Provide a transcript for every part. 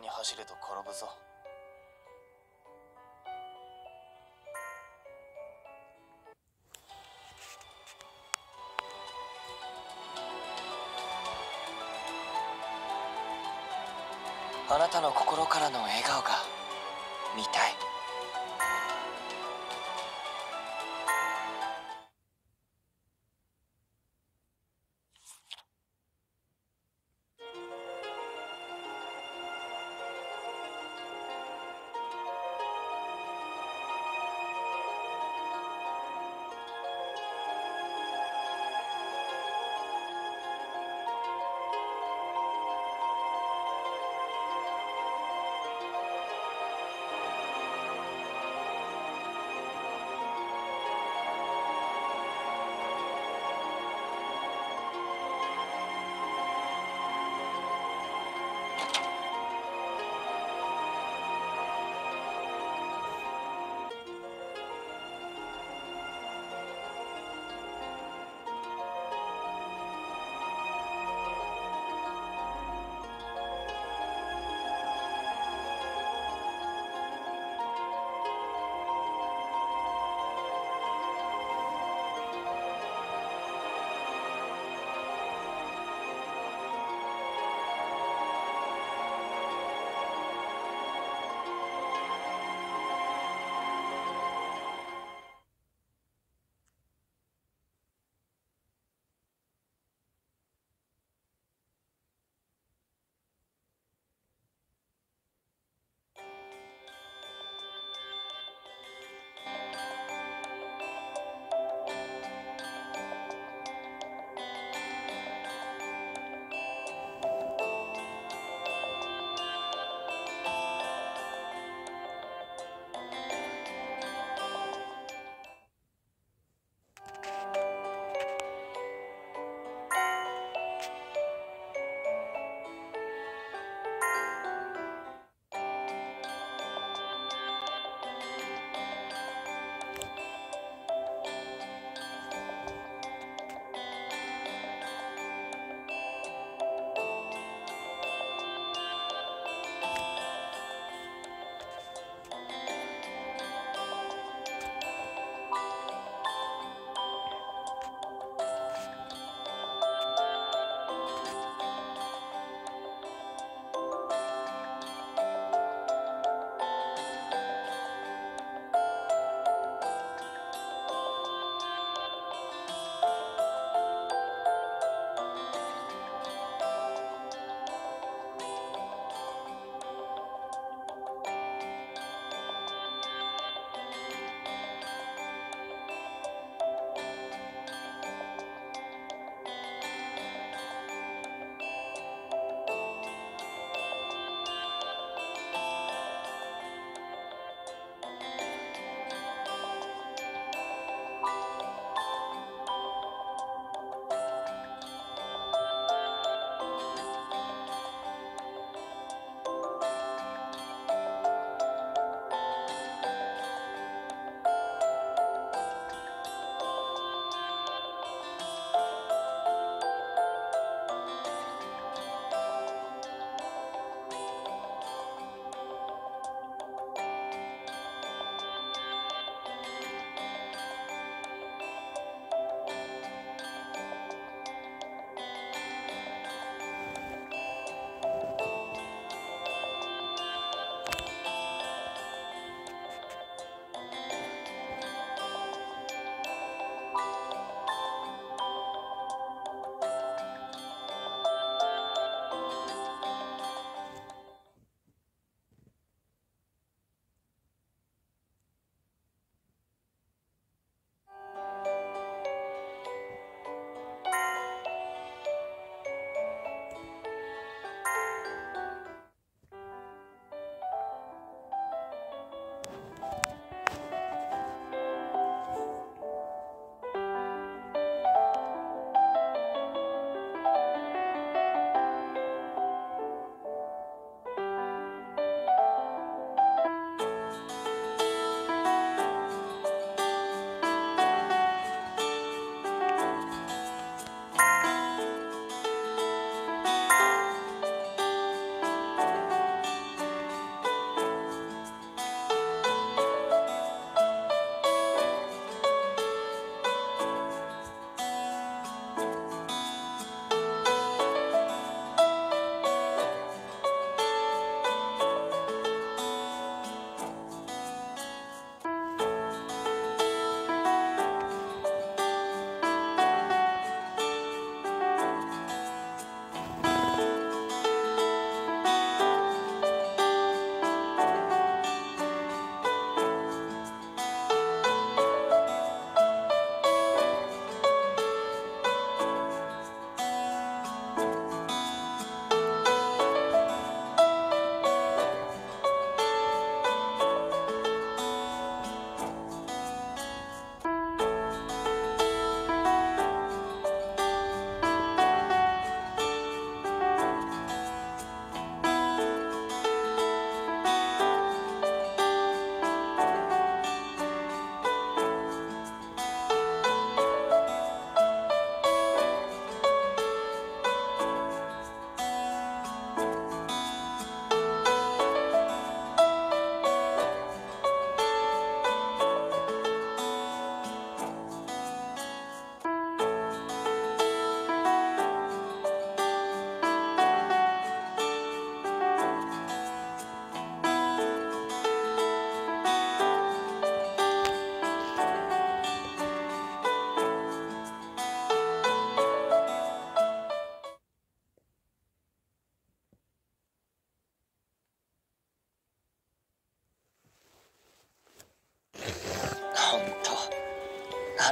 に走ると転ぶぞ。あなたの心からの笑顔が見たい。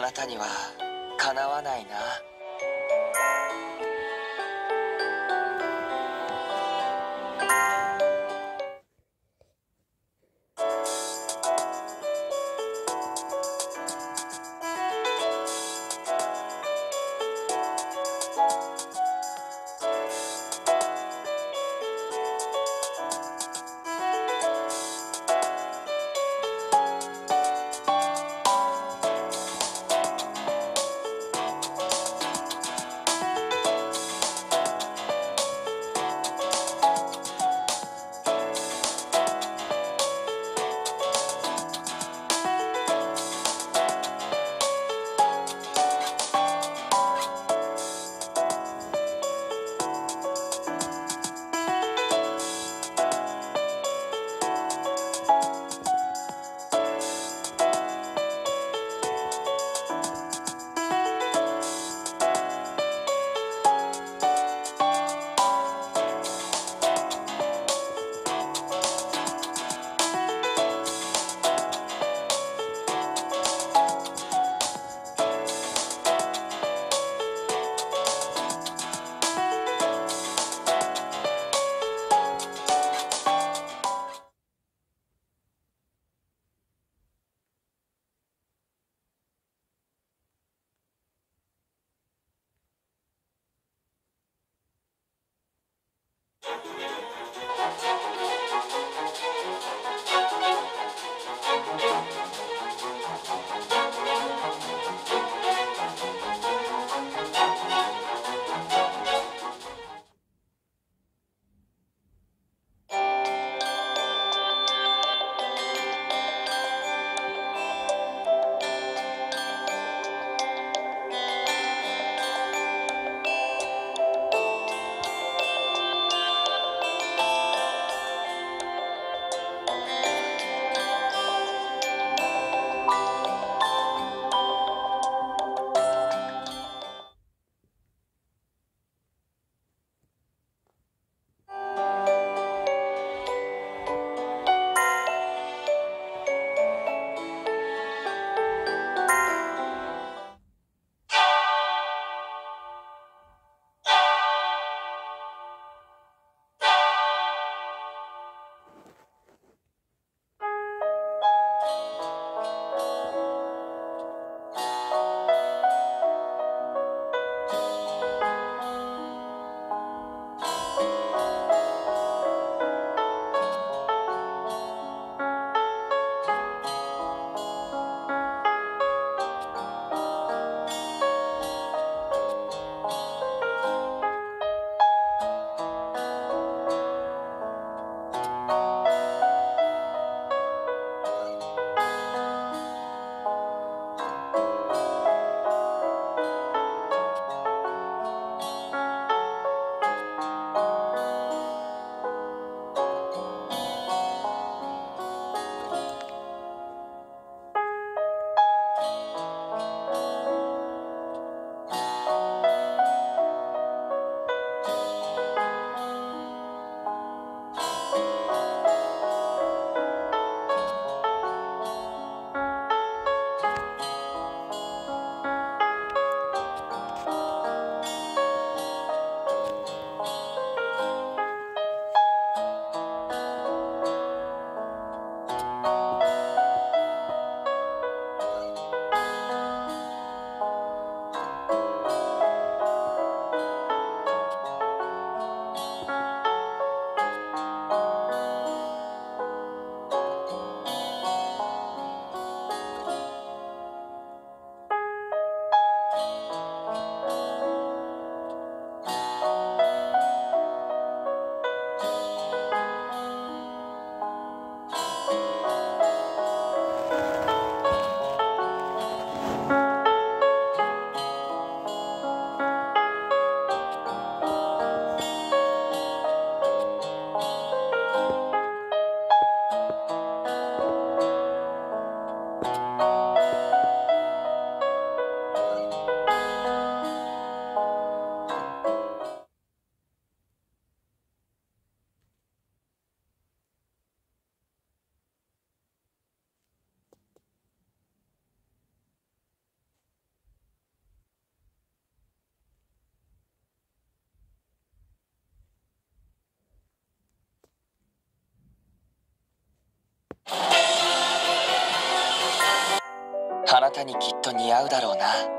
なたにはかなわないな。Thank you. あなたにきっと似合うだろうな。